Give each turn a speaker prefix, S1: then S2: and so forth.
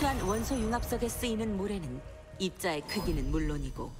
S1: 특수한 원소 융합석에 쓰이는 모래는 입자의 크기는 물론이고